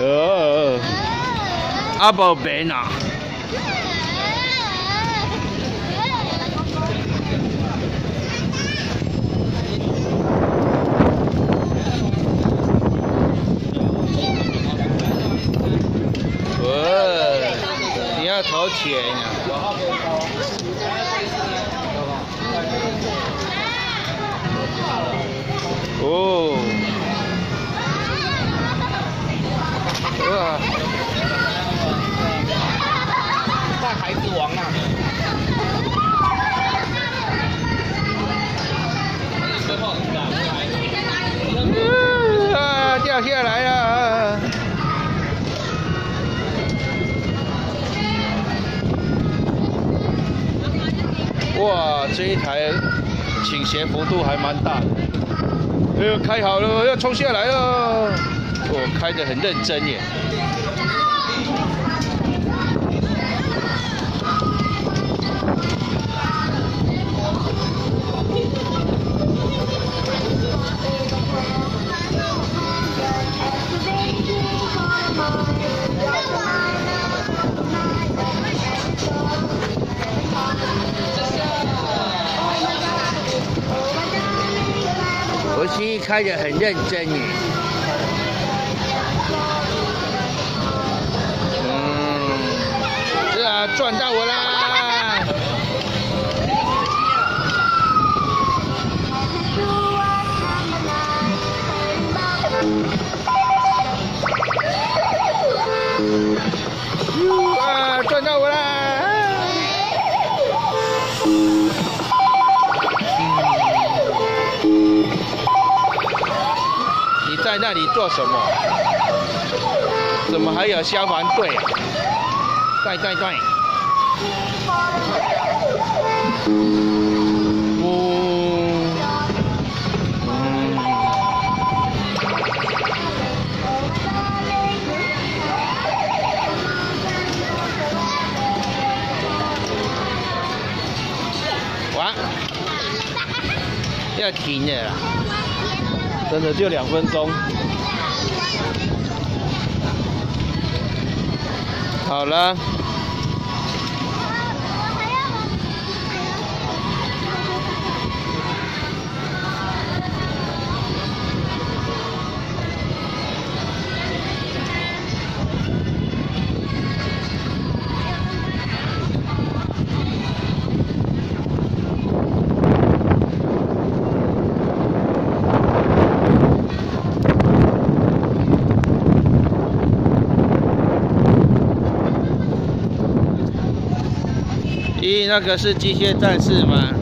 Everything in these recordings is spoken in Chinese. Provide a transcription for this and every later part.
呃，阿宝贝呢？呃，你要投钱呀？哦，哇，大孩子王啊！啊，掉下来了！哇，这一台倾斜幅度还蛮大的。哎呦，开好了，要冲下来了！我开得很认真耶。我心意开得很认真耶。是啊，赚到我啦！哇，赚到我啦！你在那里做什么？怎么还有消防队啊？对对对。哇，要停了啦，真的就两分钟。好了。咦，那个是机械战士吗？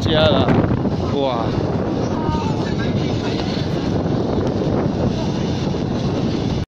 加了，哇！